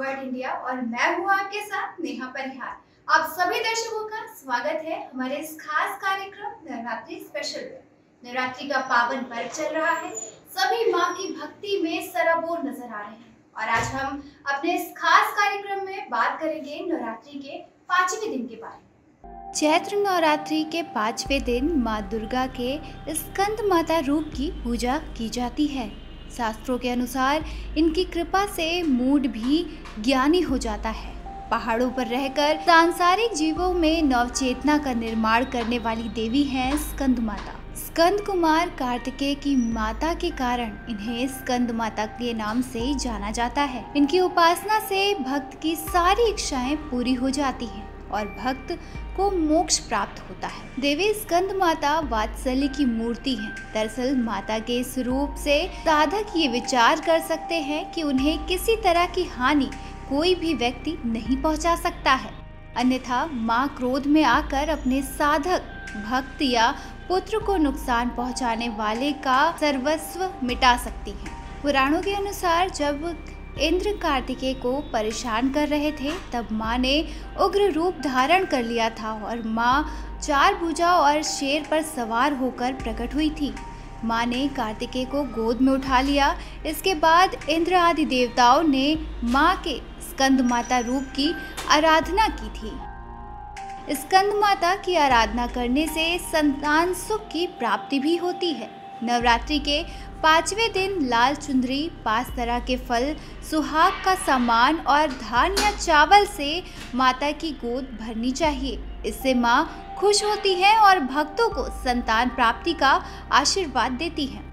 हूँ आपके साथ नेहा परिहार। आप सभी दर्शकों का स्वागत है हमारे इस खास कार्यक्रम नवरात्रि स्पेशल में। नवरात्रि का पावन पर्व चल रहा है। सभी माँ की भक्ति में सराबोर नज़र आ रहे हैं। और आज हम अपने इस खास कार्यक्रम में बात करेंगे नवरात्रि के पाँचवें दिन के बारे में। चैत्र नवरात्रि के पाँचवें दिन माँ दुर्गा के स्कंद माता रूप की पूजा की जाती है। शास्त्रों के अनुसार इनकी कृपा से मूड भी ज्ञानी हो जाता है। पहाड़ों पर रहकर सांसारिक जीवों में नवचेतना का निर्माण करने वाली देवी हैं स्कंद माता। स्कंद कुमार कार्तिकेय की माता के कारण इन्हें स्कंद माता के नाम से जाना जाता है। इनकी उपासना से भक्त की सारी इच्छाएँ पूरी हो जाती हैं। और भक्त को मोक्ष प्राप्त होता है। देवी स्कंद माता वात्सल्य की मूर्ति है। दरअसल माता के इस रूप से साधक ये विचार कर सकते हैं कि उन्हें किसी तरह की हानि कोई भी व्यक्ति नहीं पहुँचा सकता है। अन्यथा माँ क्रोध में आकर अपने साधक, भक्त या पुत्र को नुकसान पहुँचाने वाले का सर्वस्व मिटा सकती हैं। पुराणों के अनुसार जब इंद्र कार्तिकेय को परेशान कर रहे थे, तब माँ ने उग्र रूप धारण कर लिया था और माँ चार भुजा और शेर पर सवार होकर प्रकट हुई थी। माँ ने कार्तिकेय को गोद में उठा लिया। इसके बाद इंद्र आदि देवताओं ने माँ के स्कंद माता रूप की आराधना की थी। स्कंद माता की आराधना करने से संतान सुख की प्राप्ति भी होती है। नवरात्रि के पाँचवें दिन लाल चुंदरी पाँच तरह के फल, सुहाग का सामान और धान या चावल से माता की गोद भरनी चाहिए। इससे माँ खुश होती है और भक्तों को संतान प्राप्ति का आशीर्वाद देती है।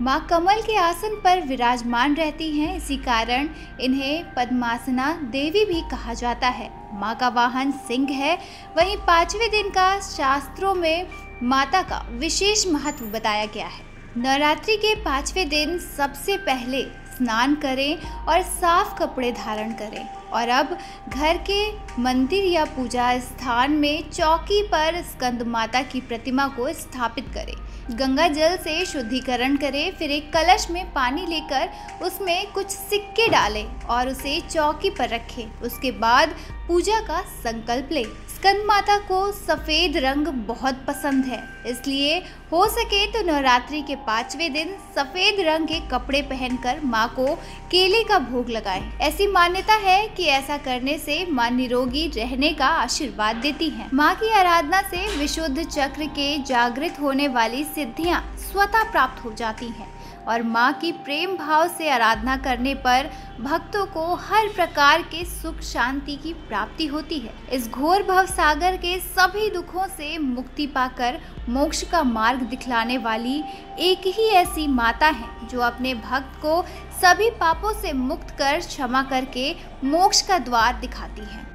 माँ कमल के आसन पर विराजमान रहती हैं, इसी कारण इन्हें पद्मासना देवी भी कहा जाता है। माँ का वाहन सिंह है। वहीं पाँचवें दिन का शास्त्रों में माता का विशेष महत्व बताया गया है। नवरात्रि के पाँचवें दिन सबसे पहले स्नान करें और साफ़ कपड़े धारण करें। और अब घर के मंदिर या पूजा स्थान में चौकी पर स्कंद माता की प्रतिमा को स्थापित करें। गंगा जल से शुद्धिकरण करें, फिर एक कलश में पानी लेकर उसमें कुछ सिक्के डालें। और उसे चौकी पर रखें। उसके बाद पूजा का संकल्प लें। स्कंद माता को सफ़ेद रंग बहुत पसंद है। इसलिए हो सके तो नवरात्रि के पाँचवें दिन सफ़ेद रंग के कपड़े पहनकर माँ को केले का भोग लगाएँ। ऐसी मान्यता है कि ऐसा करने से माँ निरोगी रहने का आशीर्वाद देती है। माँ की आराधना से विशुद्ध चक्र के जागृत होने वाली सिद्धियाँ स्वतः प्राप्त हो जाती हैं। और माँ की प्रेम भाव से आराधना करने पर भक्तों को हर प्रकार के सुख शांति की प्राप्ति होती है। इस घोर भव सागर के सभी दुखों से मुक्ति पाकर मोक्ष का मार्ग दिखलाने वाली एक ही ऐसी माता है, जो अपने भक्त को सभी पापों से मुक्त कर क्षमा करके मोक्ष का द्वार दिखाती है।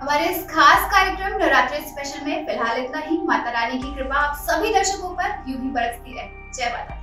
हमारे इस खास कार्यक्रम नवरात्रि स्पेशल में फ़िलहाल इतना ही। माता रानी की कृपा आप सभी दर्शकों पर यूँ ही बरसती रहे। जय माता